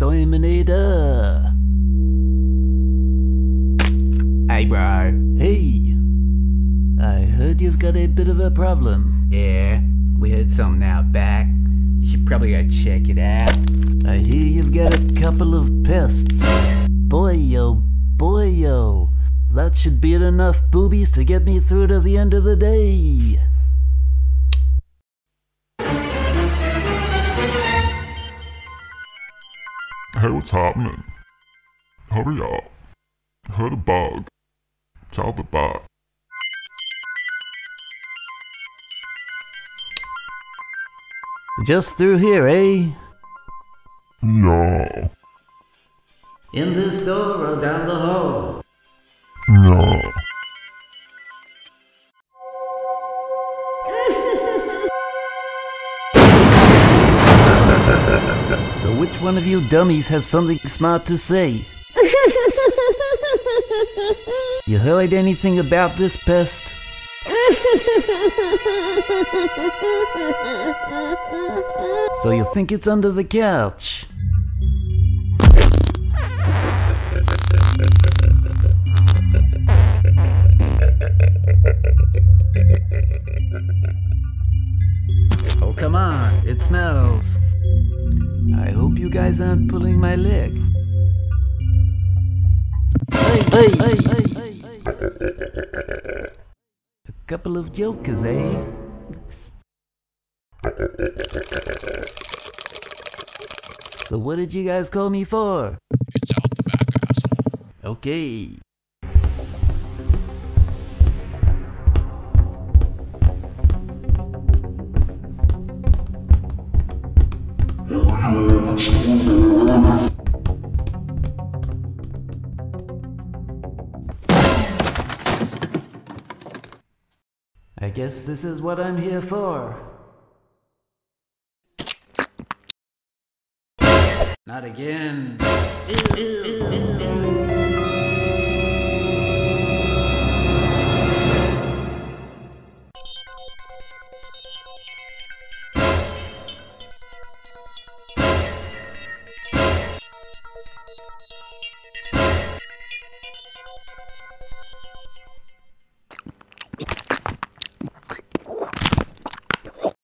Exterminator. Hey, bro. Hey. I heard you've got a bit of a problem. Yeah, we heard something out back. You should probably go check it out. I hear you've got a couple of pests. Boyo, boyo. That should be enough boobies to get me through to the end of the day. Hey, what's happening? Hurry up. Heard a bug. Tell the bug. Just through here, eh? No. In this door or down the hall? No. So which one of you dummies has something smart to say? You heard anything about this pest? So you think it's under the couch? Oh, come on, it smells. I hope you guys aren't pulling my leg. Hey, hey, hey, hey, hey. A couple of jokers, eh? So what did you guys call me for? It's out the back, asshole. Okay. I guess this is what I'm here for. Not again. Ew, ew, ew.